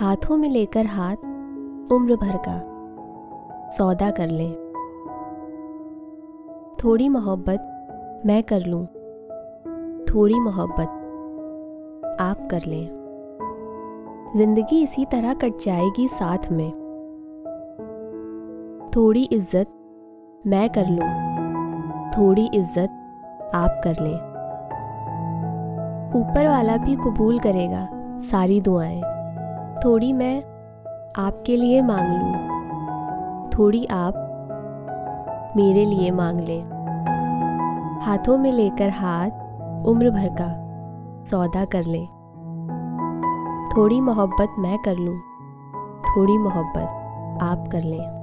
हाथों में लेकर हाथ उम्र भर का सौदा कर लें। थोड़ी मोहब्बत मैं कर लूँ, थोड़ी मोहब्बत आप कर लें। ज़िंदगी इसी तरह कट जाएगी साथ में। थोड़ी इज़्ज़त मैं कर लूँ, थोड़ी इज़्ज़त आप कर लें। ऊपर वाला भी कबूल करेगा, सारी दुआएँ। थोड़ी मैं आपके लिए मांग लूँ। थोड़ी आप मेरे लिए मांग लें। हाथों में लेकर हाथ उम्र भर का सौदा कर लें। थोड़ी मोहब्बत मैं कर लूँ। थोड़ी मोहब्बत आप कर लें।